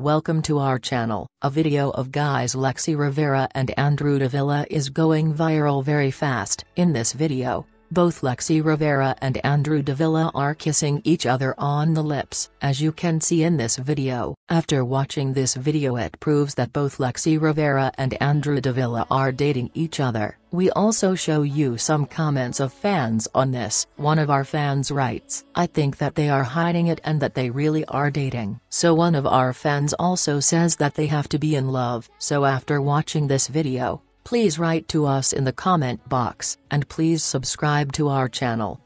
Welcome to our channel. A video of guys Lexi Rivera and Andrew Davila is going viral very fast. In this video, both Lexi Rivera and Andrew Davila are kissing each other on the lips. As you can see in this video, after watching this video it proves that both Lexi Rivera and Andrew Davila are dating each other. We also show you some comments of fans on this. One of our fans writes, I think that they are hiding it and that they really are dating. So one of our fans also says that they have to be in love. So after watching this video, Please write to us in the comment box, and please subscribe to our channel.